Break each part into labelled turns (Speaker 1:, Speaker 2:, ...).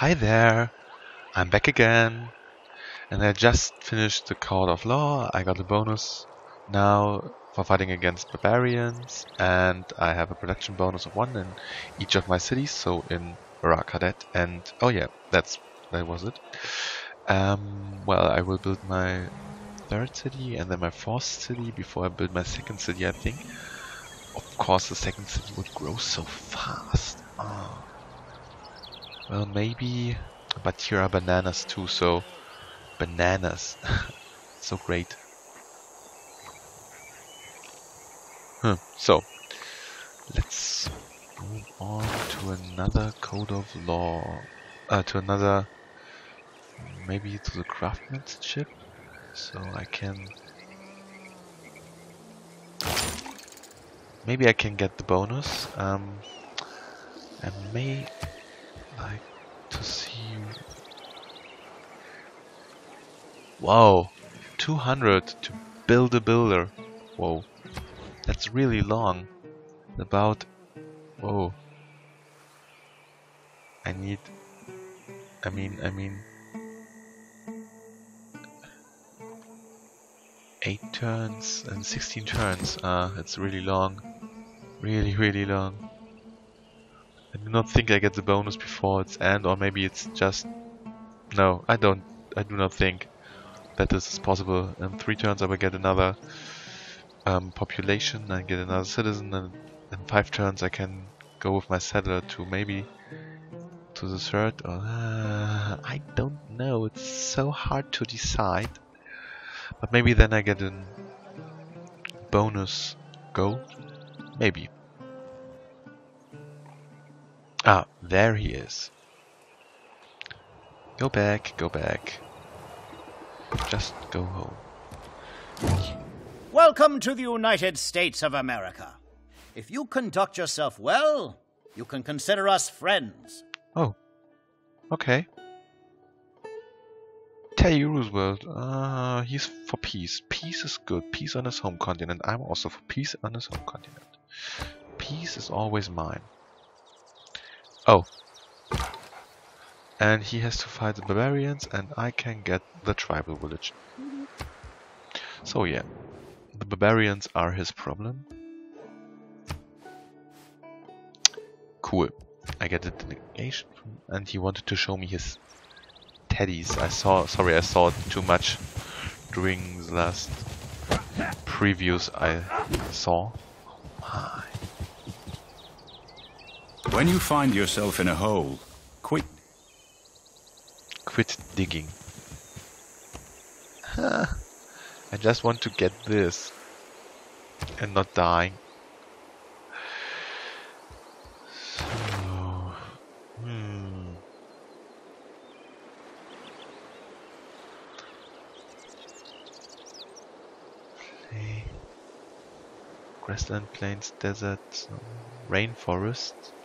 Speaker 1: Hi there, I'm back again. And I just finished the Code of Law. I got a bonus now for fighting against barbarians. And I have a production bonus of one in each of my cities. So in Rakadet and... Oh yeah, that's that was it. Um, well, I will build my third city and then my fourth city before I build my second city, I think. Of course, the second city would grow so fast. Oh. Well, maybe... But here are bananas too, so... Bananas. so great. Huh. So, let's move on to another code of law. Uh, to another... Maybe to the craftsmanship? So I can... Maybe I can get the bonus. Um, I may like to see... Wow, 200 to build a builder. Whoa, that's really long. About... Whoa. I need... I mean, I mean... 8 turns and 16 turns. Uh, it's really long. Really, really long. I do not think I get the bonus before its end, or maybe it's just... No, I don't. I do not think that this is possible. In three turns I will get another um, population and get another citizen, and in five turns I can go with my settler to maybe to the third. Or, uh, I don't know. It's so hard to decide. But maybe then I get a bonus gold? Maybe. Ah, there he is. Go back, go back. Just go home.
Speaker 2: Welcome to the United States of America. If you conduct yourself well, you can consider us friends.
Speaker 1: Oh, okay. Teddy Roosevelt, uh, he's for peace. Peace is good. Peace on his home continent. I'm also for peace on his home continent. Peace is always mine. Oh. And he has to fight the barbarians and I can get the tribal village. So yeah, the barbarians are his problem. Cool. I get the delegation and he wanted to show me his teddies. I saw, sorry, I saw too much during the last previews I saw. Oh my.
Speaker 3: When you find yourself in a hole, quit.
Speaker 1: Quit digging. I just want to get this and not dying. Hmm. Grassland, plains, desert, rainforest.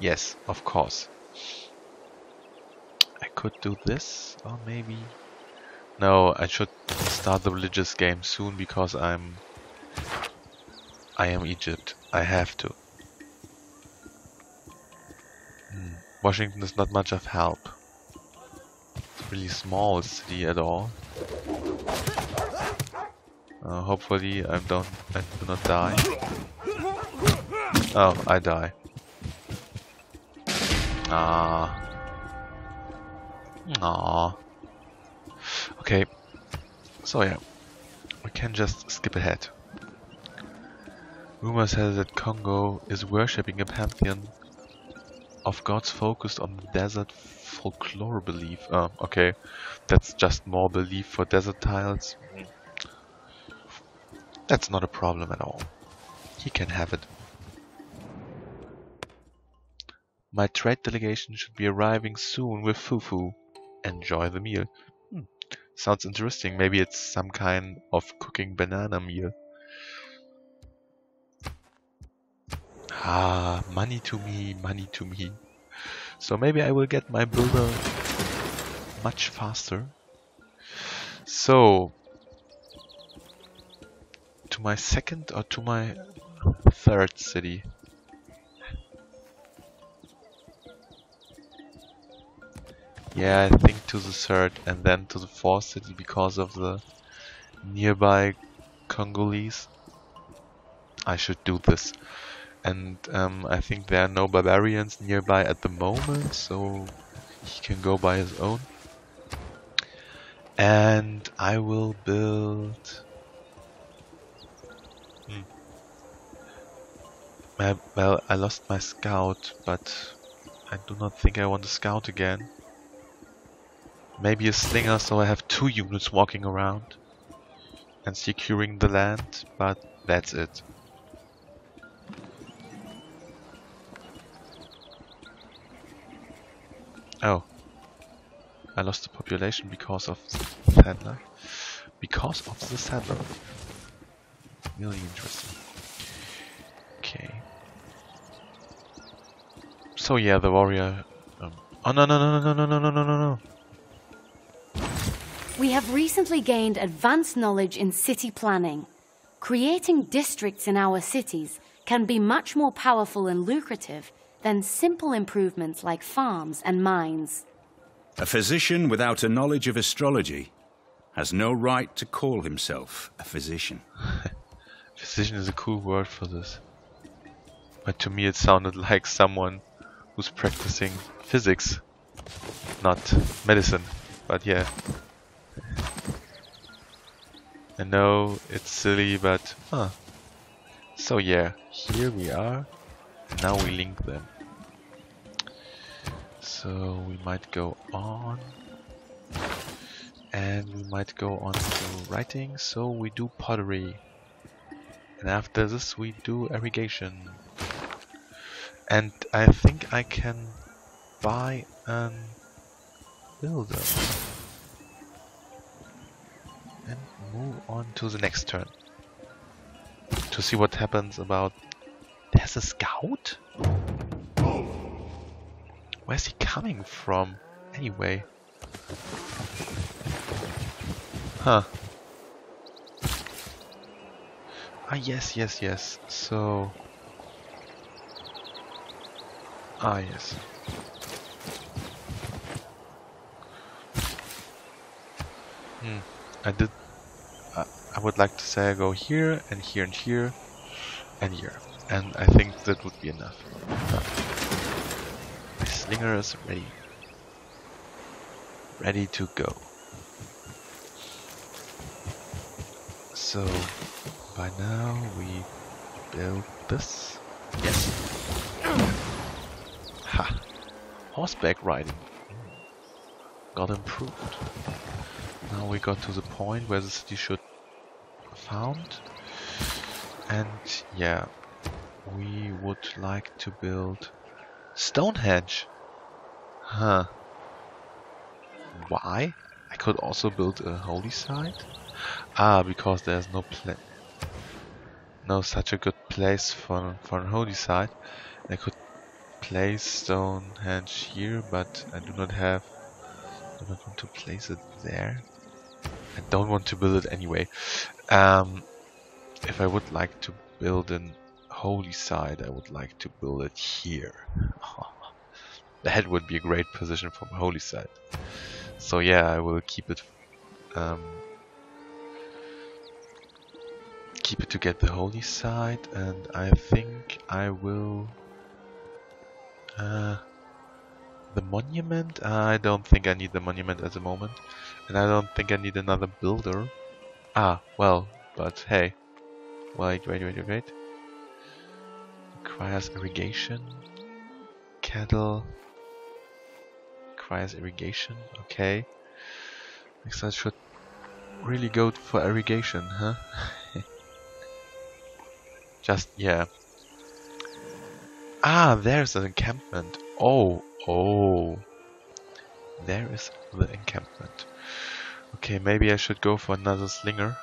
Speaker 1: Yes, of course. I could do this, or maybe... No, I should start the religious game soon because I'm... I am Egypt. I have to. Hmm. Washington is not much of help. It's really small city at all. Uh, hopefully I don't I do not die. Oh, I die. Ah. Ah. Okay. So yeah, we can just skip ahead. Rumor says that Congo is worshipping a pantheon of gods focused on the desert folklore belief. Oh, okay. That's just more belief for desert tiles. That's not a problem at all. He can have it. My trade delegation should be arriving soon with fufu. Enjoy the meal. Hmm. Sounds interesting. Maybe it's some kind of cooking banana meal. Ah, money to me, money to me. So maybe I will get my builder much faster. So, to my second or to my third city? Yeah, I think to the third and then to the fourth city because of the nearby Congolese. I should do this. And um, I think there are no barbarians nearby at the moment, so he can go by his own. And I will build... Hmm. Uh, well, I lost my scout, but I do not think I want to scout again. Maybe a slinger so I have two units walking around and securing the land, but that's it. Oh. I lost the population because of the settler. Because of the settler. Really interesting. Okay. So yeah, the warrior... Um, oh no no no no no no no no no no!
Speaker 4: We have recently gained advanced knowledge in city planning. Creating districts in our cities can be much more powerful and lucrative than simple improvements like farms and mines.
Speaker 3: A physician without a knowledge of astrology has no right to call himself a physician.
Speaker 1: Physician is a cool word for this. But to me it sounded like someone who's practicing physics, not medicine. But yeah. I know it's silly, but huh. So yeah, here we are. Now we link them. So we might go on. And we might go on to writing, so we do pottery. And after this we do irrigation. And I think I can buy an builder. Move on to the next turn. To see what happens about... There's a scout? Where's he coming from? Anyway. Huh. Ah, yes, yes, yes. So... Ah, yes. Hmm. I did... I would like to say I go here, and here, and here, and here. And I think that would be enough. My slinger is ready. Ready to go. So, by now we build this. Yes. Ha! Horseback riding. Hmm. Got improved. Now we got to the point where the city should found. And yeah, we would like to build Stonehenge. Huh. Why? I could also build a holy site. Ah, because there's no no such a good place for for a holy site. I could place Stonehenge here, but I do not have. I don't want to place it there. I don't want to build it anyway. Um, if I would like to build an holy site, I would like to build it here. that would be a great position for a holy site. So yeah, I will keep it. Um, keep it to get the holy site, and I think I will. Uh, the monument? I don't think I need the monument at the moment. And I don't think I need another builder. Ah, well, but hey. Wait, wait, wait, wait. Requires irrigation. Cattle. Requires irrigation, okay. Next I should really go for irrigation, huh? Just, yeah. Ah, there's an encampment. Oh, oh. There is the encampment. Okay, maybe I should go for another slinger.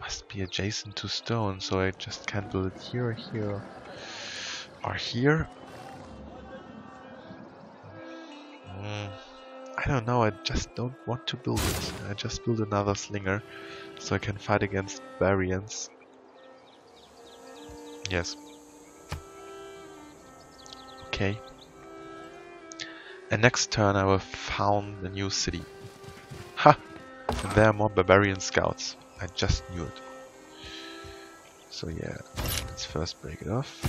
Speaker 1: Must be adjacent to stone, so I just can't build it here, here, or here. Mm, I don't know, I just don't want to build it. I just build another slinger, so I can fight against variants. Yes. Okay. And next turn I will found a new city. Ha! And there are more barbarian scouts. I just knew it. So yeah, let's first break it off,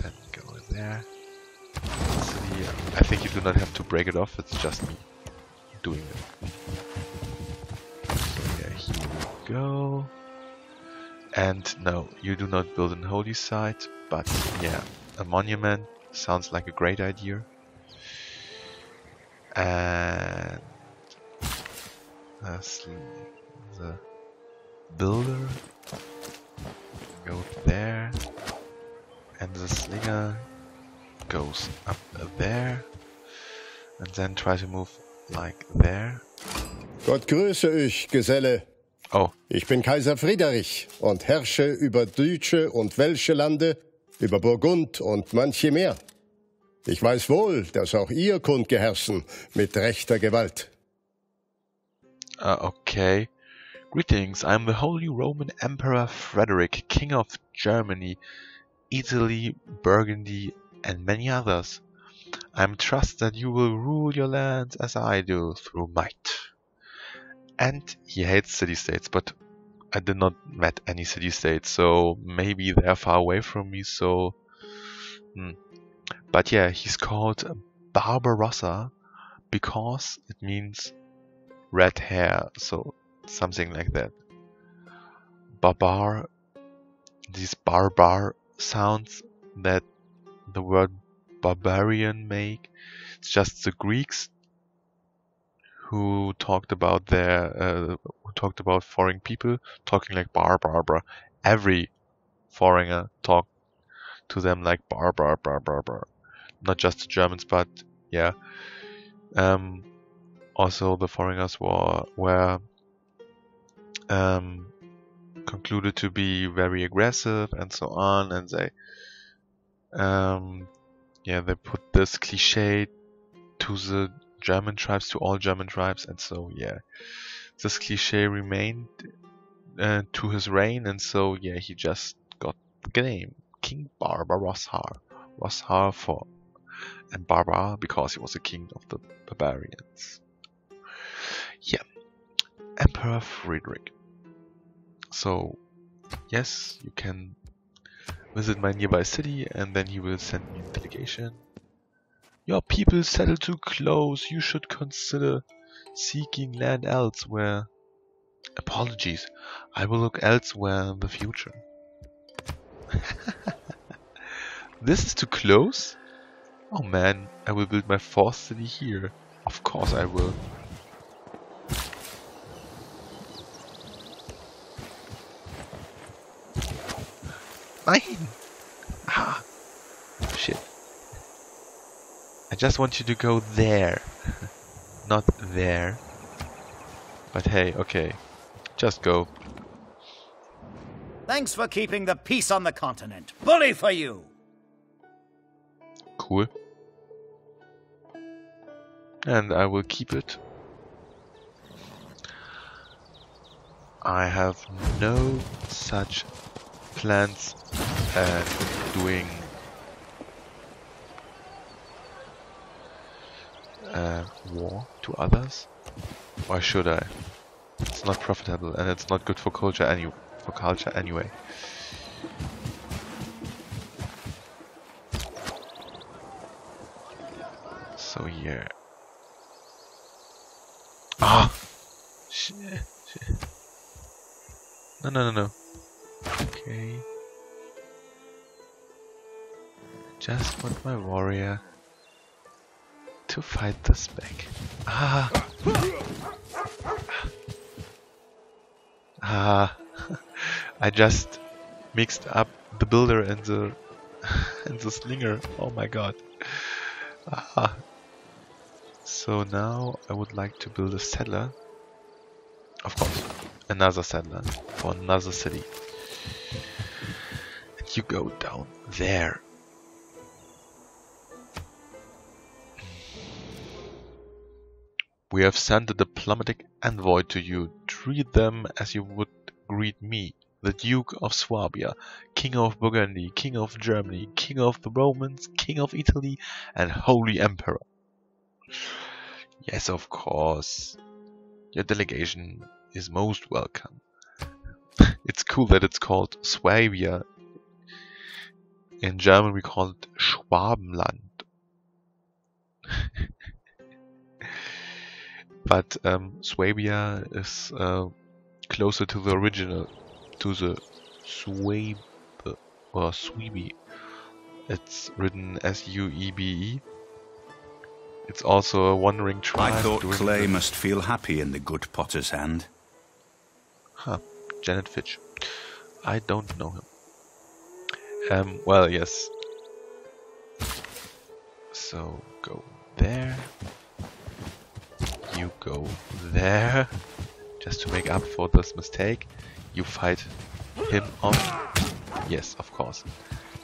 Speaker 1: then go in there. City, I think you do not have to break it off, it's just me doing it. So yeah, here we go. And no, you do not build an holy site, but yeah, a monument sounds like a great idea. And the builder go there, and the slinger goes up there, and then try to move like there.
Speaker 5: Gott grüße euch, Geselle.
Speaker 1: Oh,
Speaker 5: Ich bin Kaiser Friedrich und herrsche über deutsche und welsche Lande, über Burgund und manche mehr. Ich weiß wohl, dass auch ihr kundgeherrschen mit rechter Gewalt.
Speaker 1: uh, okay. Greetings, I'm the Holy Roman Emperor Frederick, King of Germany, Italy, Burgundy, and many others. I'm trust that you will rule your lands as I do, through might. And he hates city-states, but I did not met any city-states, so maybe they're far away from me, so... Hmm. But yeah, he's called Barbarossa because it means red hair, so something like that. Barbar, these barbar sounds that the word barbarian make. It's just the Greeks who talked about their uh, who talked about foreign people talking like bar barbara. Every foreigner talked to them like bar bar bar bar bar. Not just the Germans, but yeah. Um, also, the foreigners were were um, concluded to be very aggressive and so on, and they um, yeah they put this cliche to the German tribes, to all German tribes, and so yeah, this cliche remained uh, to his reign, and so yeah, he just got the name King Barbarossa, Roshar for and Barbar because he was a king of the barbarians. Yeah, Emperor Friedrich. So yes, you can visit my nearby city, and then he will send me a delegation. Your people settle too close. You should consider seeking land elsewhere. Apologies. I will look elsewhere in the future. this is too close? Oh man, I will build my fourth city here. Of course I will. Nein! Ah! Shit. I just want you to go there. Not there. But hey, okay. Just go.
Speaker 2: Thanks for keeping the peace on the continent. Bully for you!
Speaker 1: Cool. And I will keep it. I have no such plans and doing uh, war to others? Why should I? It's not profitable and it's not good for culture any for culture anyway. So yeah. Ah! Shit. No, no, no, no. Okay. Just want my warrior to fight the back. Ah! Ah! I just mixed up the builder and the and the slinger. Oh my god. Ah. So now I would like to build a settler. Of course, another settler for another city. And you go down there. We have sent a diplomatic envoy to you. Treat them as you would greet me, the Duke of Swabia, King of Burgundy, King of Germany, King of the Romans, King of Italy, and Holy Emperor. Yes, of course. Your delegation is most welcome. it's cool that it's called Swabia. In German we call it Schwabenland. but um, Swabia is uh, closer to the original, to the Swab or Sweeby. It's written S-U-E-B-E. It's also a wandering tribe.
Speaker 3: I thought Clay
Speaker 1: the-
Speaker 3: must feel happy in the good potter's hand.
Speaker 1: Huh. Janet Fitch. I don't know him. Um, well, yes. So, go there. You go there. Just to make up for this mistake, you fight him off. Yes, of course.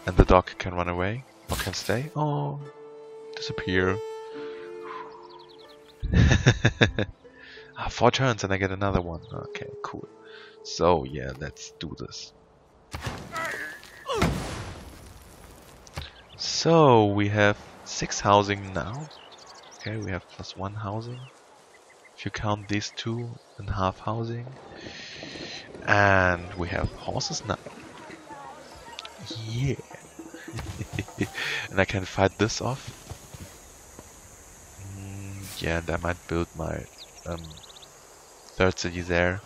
Speaker 1: And the dog can run away or can stay. or disappear. ah, four turns and I get another one. Okay, cool. So yeah, let's do this. So we have six housing now. Okay, we have plus one housing. If you count these two and half housing. And we have horses now. Yeah. and I can fight this off. Mm, yeah, and I might build my um, third city there.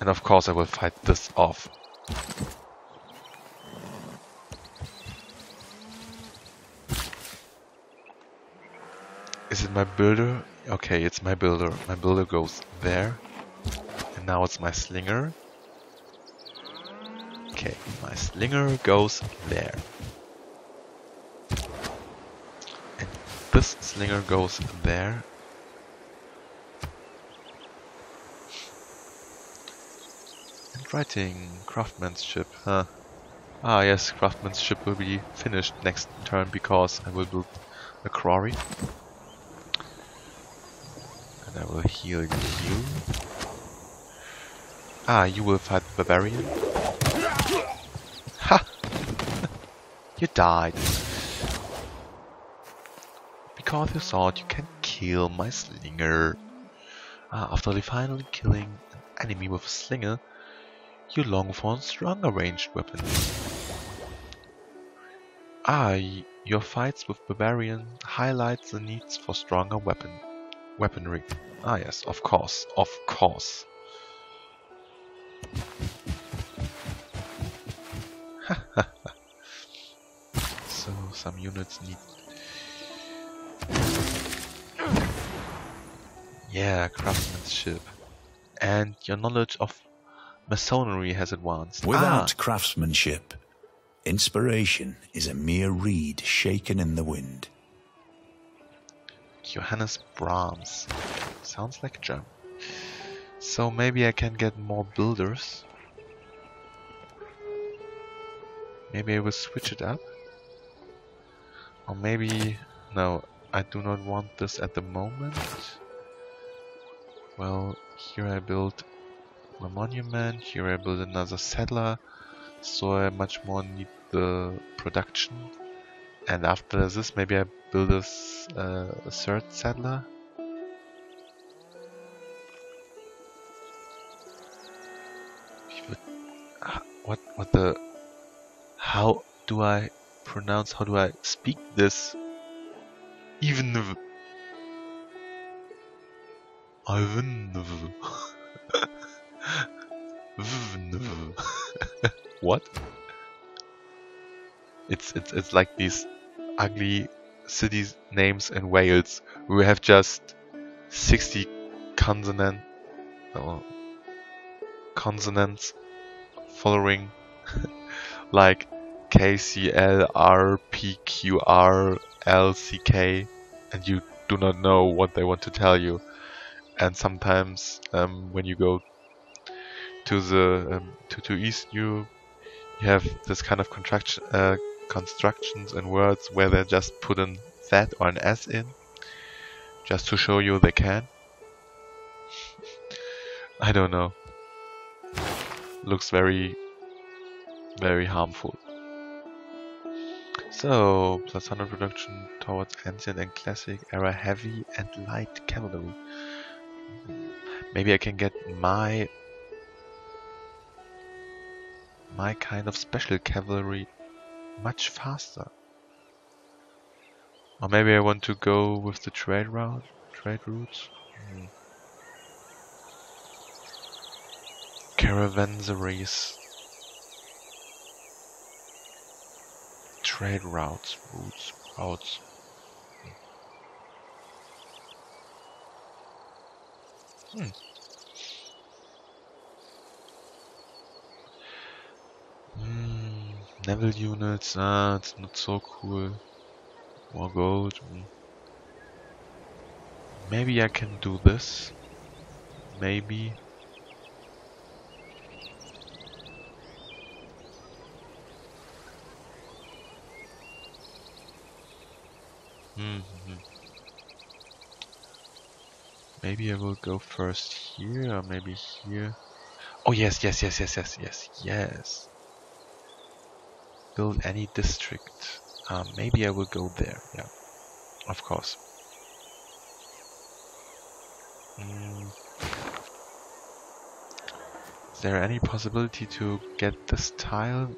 Speaker 1: And of course I will fight this off. Is it my builder? Okay, it's my builder. My builder goes there. And now it's my slinger. Okay, my slinger goes there. And this slinger goes there. And writing, craftsmanship, huh? Ah yes, craftsmanship will be finished next turn because I will build a quarry. I will heal you. Ah, you will fight the barbarian. Ha! you died. Because you thought you can kill my slinger. Ah, after finally killing an enemy with a slinger, you long for a stronger ranged weapon. Ah, your fights with barbarian highlights the needs for stronger weapon weaponry. Ah yes, of course, of course. so some units need Yeah, craftsmanship. And your knowledge of masonry has advanced.
Speaker 3: Without
Speaker 1: Ah,
Speaker 3: craftsmanship, inspiration is a mere reed shaken in the wind.
Speaker 1: Johannes Brahms. Sounds like German. So maybe I can get more builders. Maybe I will switch it up. Or maybe... No, I do not want this at the moment. Well, here I build a monument, here I build another settler. So I much more need the production. And after this, maybe I build a, s- uh, a third settler. What? What the? How do I pronounce? How do I speak this? Even v- Ivan v- v- What? It's it's it's like these ugly cities names in Wales. We have just 60 consonant consonants following like K C L R P Q R L C K and you do not know what they want to tell you. And sometimes um, when you go to the um, to to East you you have this kind of contraction uh, constructions and words where they just put an Z or an S in just to show you they can. I don't know. looks very, very harmful. So, plus 100 production towards ancient and classic era heavy and light cavalry. Maybe I can get my my kind of special cavalry much faster. Or maybe I want to go with the trade route, trade routes. Hmm. Caravansaries. Trade routes, routes, routes. Hmm. Naval units, ah, it's not so cool. More gold. Hmm. Maybe I can do this. Maybe. Mm -hmm. Maybe I will go first here or maybe here. Oh yes, yes, yes, yes, yes, yes, yes. Build any district. Uh, maybe I will go there, yeah. Of course. Mm. Is there any possibility to get this tile?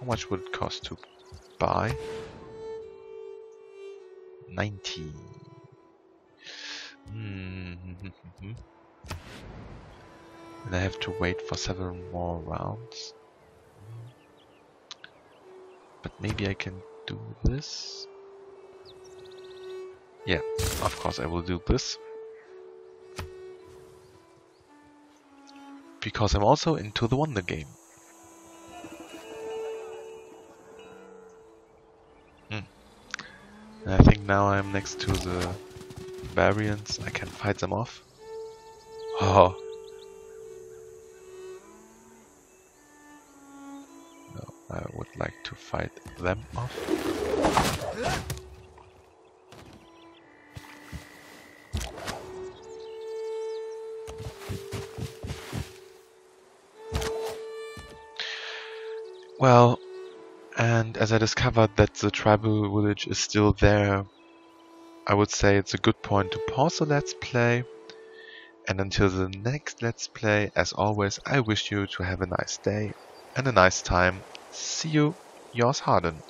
Speaker 1: How much would it cost to buy? 90. Hmm. and I have to wait for several more rounds. But maybe I can do this. Yeah, of course I will do this. Because I'm also into the Wonder game. Hmm. I think now I'm next to the variants, I can fight them off. Oh. I would like to fight them off. Well, and as I discovered that the tribal village is still there, I would say it's a good point to pause the Let's Play. And until the next Let's Play, as always, I wish you to have a nice day and a nice time. See you, yours Hardin.